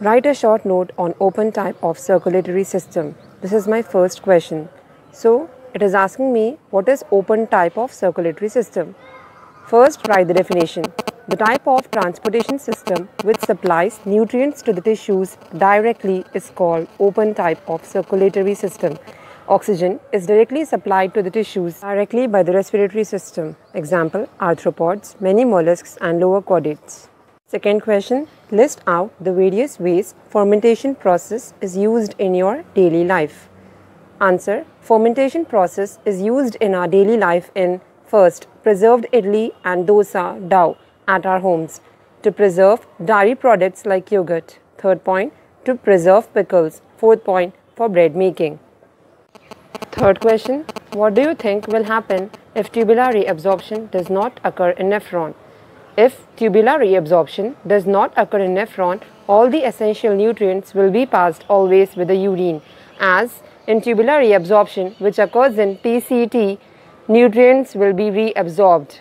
Write a short note on open type of circulatory system. This is my first question. So, it is asking me what is open type of circulatory system. First, write the definition. The type of transportation system which supplies nutrients to the tissues directly is called open type of circulatory system. Oxygen is directly supplied to the tissues directly by the respiratory system. Example, arthropods, many mollusks and lower chordates. Second question, list out the various ways fermentation process is used in your daily life. Answer, fermentation process is used in our daily life in first, preserved idli and dosa dough at our homes. To preserve dairy products like yogurt. Third point, to preserve pickles. Fourth point, for bread making. Third question, what do you think will happen if tubular reabsorption does not occur in nephron? If tubular reabsorption does not occur in nephron, all the essential nutrients will be passed always with the urine. As in tubular reabsorption, which occurs in PCT, nutrients will be reabsorbed.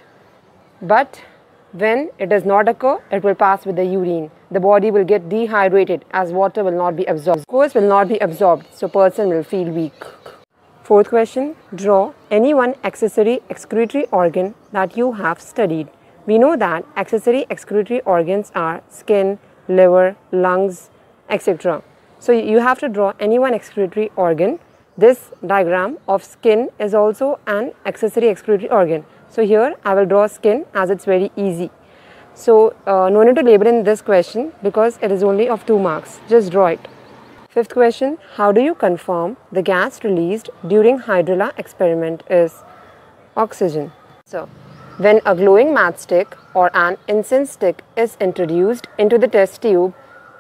But when it does not occur, it will pass with the urine. The body will get dehydrated as water will not be absorbed. Glucose will not be absorbed, so person will feel weak. Fourth question, draw any one accessory excretory organ that you have studied. We know that accessory excretory organs are skin, liver, lungs, etc. So you have to draw any one excretory organ. This diagram of skin is also an accessory excretory organ. So here I will draw skin as it's very easy. So uh, no need to label in this question because it is only of 2 marks. Just draw it. Fifth question, how do you confirm the gas released during hydrilla experiment is oxygen? So when a glowing matchstick or an incense stick is introduced into the test tube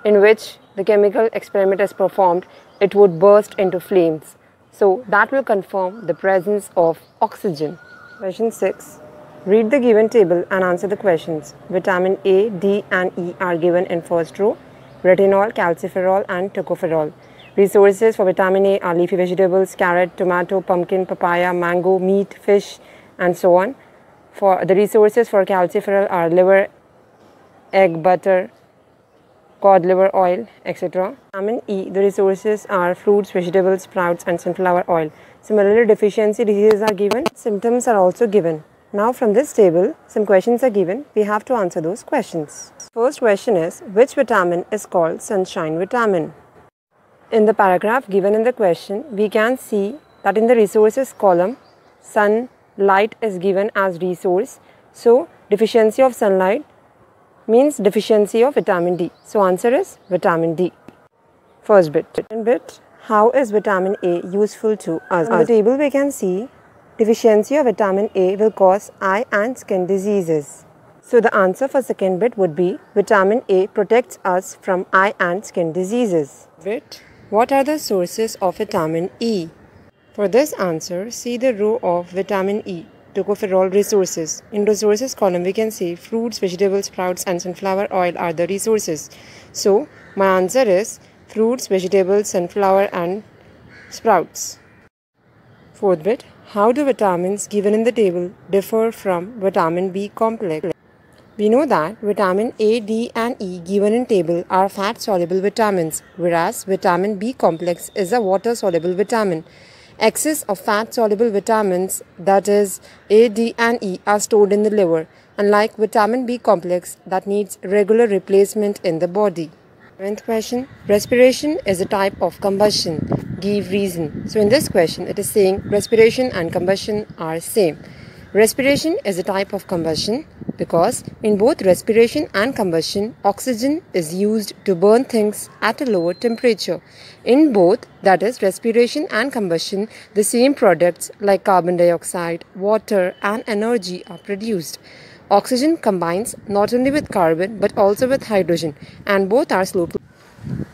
in which the chemical experiment is performed, it would burst into flames. So that will confirm the presence of oxygen. Question 6. Read the given table and answer the questions. Vitamin A, D and E are given in first row. Retinol, calciferol and tocopherol. Resources for vitamin A are leafy vegetables, carrot, tomato, pumpkin, papaya, mango, meat, fish and so on. For the resources for calciferol are liver, egg, butter, cod liver oil, etc. Vitamin E, the resources are fruits, vegetables, sprouts and sunflower oil. Similarly, deficiency diseases are given, symptoms are also given. Now from this table, some questions are given. We have to answer those questions. First question is, which vitamin is called sunshine vitamin? In the paragraph given in the question, we can see that in the resources column, sun, light is given as resource. So, deficiency of sunlight means deficiency of vitamin D. So, answer is vitamin D. First bit. Second bit, how is vitamin A useful to us? On the table we can see deficiency of vitamin A will cause eye and skin diseases. So, the answer for second bit would be vitamin A protects us from eye and skin diseases. Bit. What are the sources of vitamin E? For this answer, see the row of vitamin E, tocopherol resources. In resources column, we can see fruits, vegetables, sprouts and sunflower oil are the resources. So, my answer is fruits, vegetables, sunflower and sprouts. Fourth bit, how do vitamins given in the table differ from vitamin B complex? We know that vitamin A, D and E given in table are fat soluble vitamins whereas vitamin B complex is a water soluble vitamin. Excess of fat soluble vitamins, that is A, D, and E, are stored in the liver, unlike vitamin B complex that needs regular replacement in the body. Seventh question Respiration is a type of combustion. Give reason. So, in this question, it is saying respiration and combustion are same. Respiration is a type of combustion because in both respiration and combustion, oxygen is used to burn things at a lower temperature. In both, that is respiration and combustion, the same products like carbon dioxide, water, and energy are produced. Oxygen combines not only with carbon but also with hydrogen, and both are slow.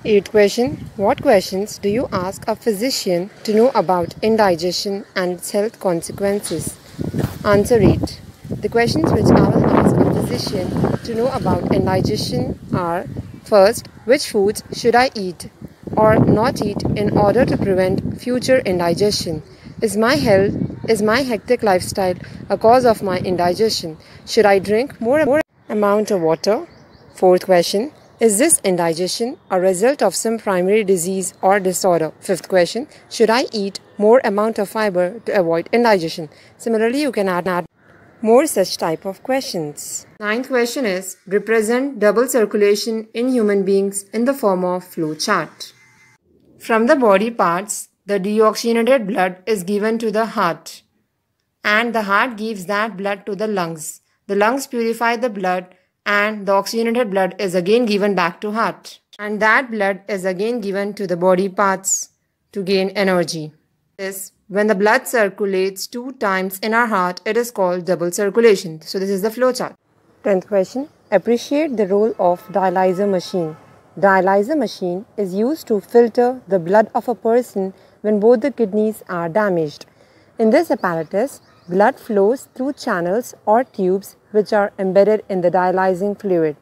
Eighth question What questions do you ask a physician to know about indigestion and its health consequences? Answer 8. The questions which I will ask a physician to know about indigestion are First, which foods should I eat or not eat in order to prevent future indigestion? Is my health, is my hectic lifestyle a cause of my indigestion? Should I drink more, more amount of water? Fourth question, Is this indigestion a result of some primary disease or disorder? Fifth question, should I eat more amount of fiber to avoid indigestion? Similarly, you can add, more such type of questions. Ninth question is, represent double circulation in human beings in the form of flow chart. From the body parts, the deoxygenated blood is given to the heart and the heart gives that blood to the lungs. The lungs purify the blood and the oxygenated blood is again given back to heart and that blood is again given to the body parts to gain energy. This when the blood circulates two times in our heart it is called double circulation. So this is the flow chart. 10th question appreciate the role of dialyzer machine. Dialyzer machine is used to filter the blood of a person when both the kidneys are damaged. In this apparatus, blood flows through channels or tubes which are embedded in the dialyzing fluid.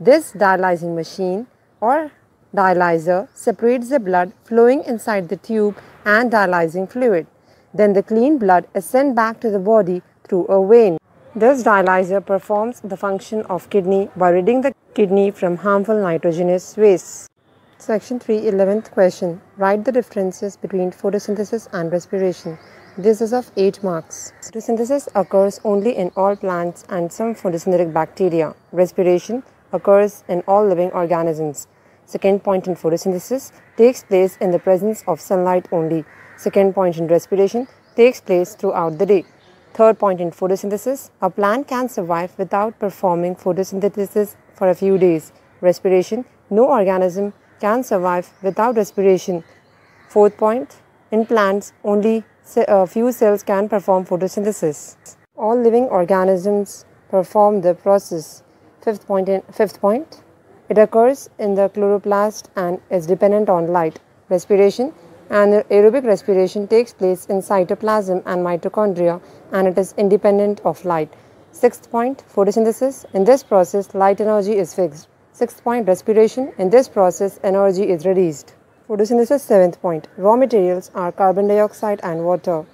This dialyzing machine or dialyzer separates the blood flowing inside the tube and dialyzing fluid. Then the clean blood is sent back to the body through a vein. This dialyzer performs the function of kidney by ridding the kidney from harmful nitrogenous waste. Section 3, 11th question. Write the differences between photosynthesis and respiration. This is of 8 marks. Photosynthesis occurs only in all plants and some photosynthetic bacteria. Respiration occurs in all living organisms. Second point in photosynthesis takes place in the presence of sunlight only. Second point in respiration takes place throughout the day. Third point in photosynthesis, a plant can survive without performing photosynthesis for a few days. Respiration, no organism can survive without respiration. Fourth point, in plants, only Uh, few cells can perform photosynthesis. All living organisms perform the process. Fifth point, in, fifth point, it occurs in the chloroplast and is dependent on light. Respiration and aerobic respiration takes place in cytoplasm and mitochondria and it is independent of light. Sixth point, photosynthesis. In this process, light energy is fixed. Sixth point, respiration. In this process, energy is released. Photosynthesis seventh point. Raw materials are carbon dioxide and water.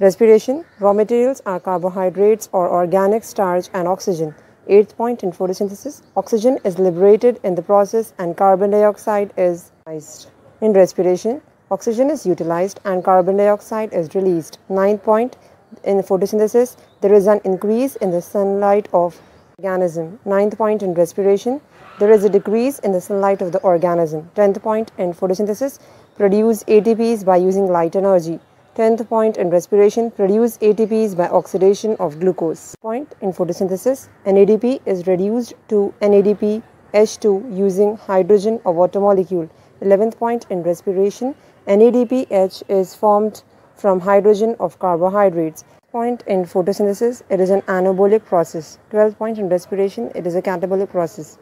Respiration. Raw materials are carbohydrates or organic starch and oxygen. Eighth point in photosynthesis. Oxygen is liberated in the process and carbon dioxide is utilized. In respiration, oxygen is utilized and carbon dioxide is released. Ninth point in photosynthesis, there is an increase in the sunlight of organism. Ninth point in respiration, there is a decrease in the sunlight of the organism. Tenth point in photosynthesis, produce ATPs by using light energy. Tenth point in respiration, produce ATPs by oxidation of glucose. Point in photosynthesis, NADP is reduced to nadph h2 using hydrogen or water molecule. Eleventh point in respiration, NADPH is formed from hydrogen of carbohydrates. Point in photosynthesis, it is an anabolic process. Twelfth point in respiration, it is a catabolic process.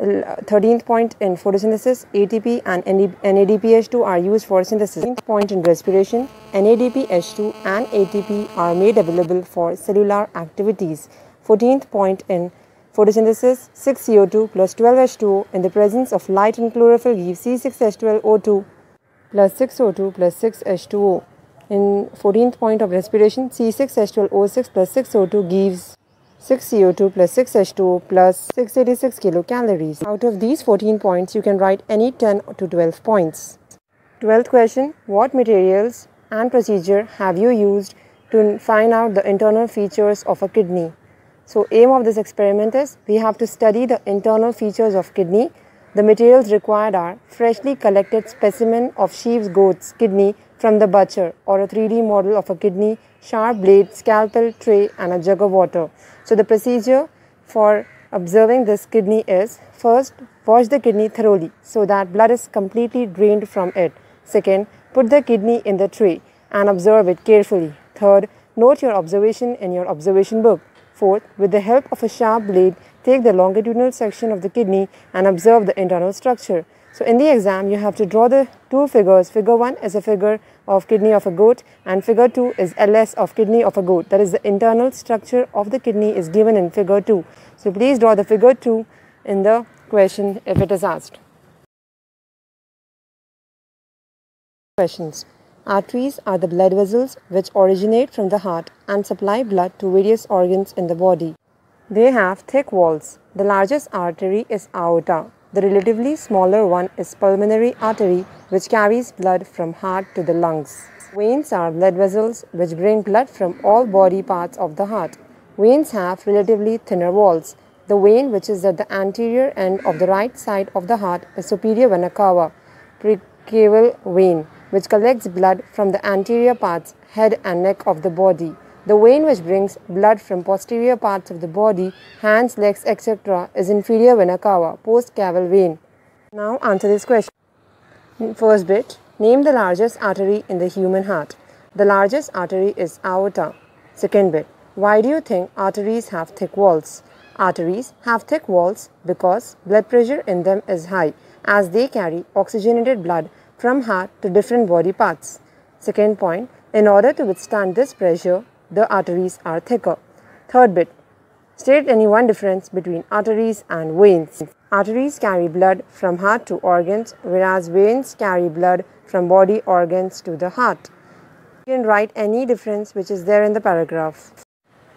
13th point in photosynthesis, ATP and NADPH2 are used for synthesis. 13th point in respiration, NADPH2 and ATP are made available for cellular activities. 14th point in photosynthesis, 6CO2 plus 12H2O in the presence of light and chlorophyll gives C6H12O2 plus 6O2 plus 6H2O. In 14th point of respiration, C6H12O6 plus 6O2 gives 6 CO2 plus 6 H2O plus 686 kilocalories. Out of these 14 points, you can write any 10 to 12 points. 12th question What materials and procedure have you used to find out the internal features of a kidney? So, aim of this experiment is we have to study the internal features of kidney. The materials required are freshly collected specimen of sheep's goat's kidney from the butcher or a 3D model of a kidney, sharp blade, scalpel, tray and a jug of water. So the procedure for observing this kidney is first wash the kidney thoroughly so that blood is completely drained from it. Second, put the kidney in the tray and observe it carefully. Third, note your observation in your observation book. Fourth, with the help of a sharp blade, take the longitudinal section of the kidney and observe the internal structure. So in the exam, you have to draw the two figures. Figure 1 is a figure of kidney of a goat and figure 2 is LS of kidney of a goat. That is the internal structure of the kidney is given in figure 2. So please draw the figure 2 in the question if it is asked. Questions. Arteries are the blood vessels which originate from the heart and supply blood to various organs in the body. They have thick walls. The largest artery is aorta. The relatively smaller one is pulmonary artery which carries blood from heart to the lungs. Veins are blood vessels which bring blood from all body parts of the heart. Veins have relatively thinner walls. The vein which is at the anterior end of the right side of the heart is superior vena cava, precaval vein, which collects blood from the anterior parts, head and neck of the body. The vein which brings blood from posterior parts of the body, hands, legs, etc. is inferior vena cava, postcaval vein. Now answer this question. First bit, name the largest artery in the human heart. The largest artery is aorta. Second bit, why do you think arteries have thick walls? Arteries have thick walls because blood pressure in them is high as they carry oxygenated blood from heart to different body parts. Second point, in order to withstand this pressure, the arteries are thicker. Third bit, state any one difference between arteries and veins. Arteries carry blood from heart to organs, whereas veins carry blood from body organs to the heart. You can write any difference which is there in the paragraph.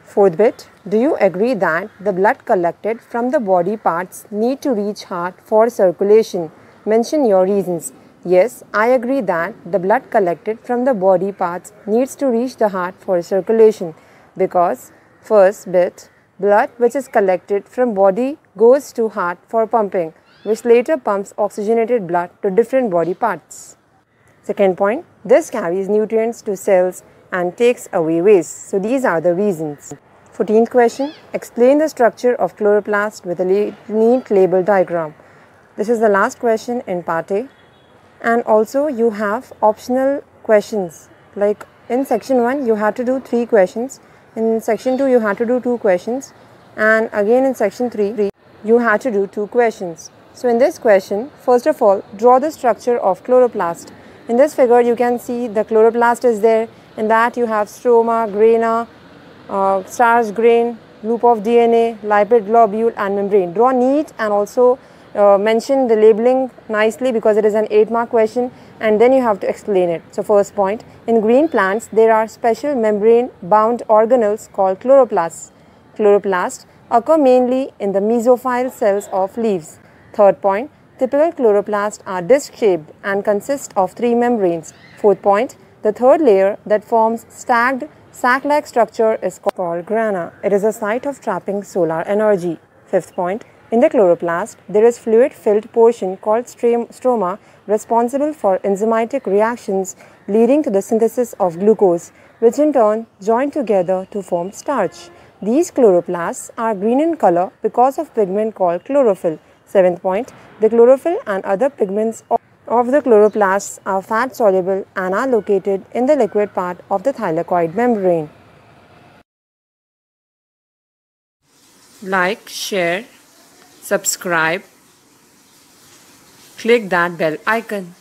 Fourth bit, do you agree that the blood collected from the body parts need to reach heart for circulation? Mention your reasons. Yes, I agree that the blood collected from the body parts needs to reach the heart for circulation because first bit blood which is collected from body goes to heart for pumping which later pumps oxygenated blood to different body parts. Second point, this carries nutrients to cells and takes away waste. So these are the reasons. 14th question, explain the structure of chloroplast with a neat label diagram. This is the last question in part A and also you have optional questions. Like in section 1 you had to do 3 questions. In section 2 you had to do 2 questions. And again in section 3 you had to do 2 questions. So in this question first of all draw the structure of chloroplast. In this figure you can see the chloroplast is there. In that you have stroma grana uh, starch grain loop of dna lipid globule and membrane. Draw neat and also uh, mention the labeling nicely because it is an 8 mark question and then you have to explain it. So first point, in green plants there are special membrane bound organelles called chloroplasts. Chloroplasts occur mainly in the mesophyll cells of leaves. Third point, typical chloroplasts are disc shaped and consist of three membranes. Fourth point, the third layer that forms stacked sac-like structure is called grana. It is a site of trapping solar energy. Fifth point, in the chloroplast, there is fluid-filled portion called stroma responsible for enzymatic reactions leading to the synthesis of glucose, which in turn join together to form starch. These chloroplasts are green in color because of pigment called chlorophyll. Seventh point, the chlorophyll and other pigments of the chloroplasts are fat soluble and are located in the liquid part of the thylakoid membrane. Like, share, subscribe, click that bell icon.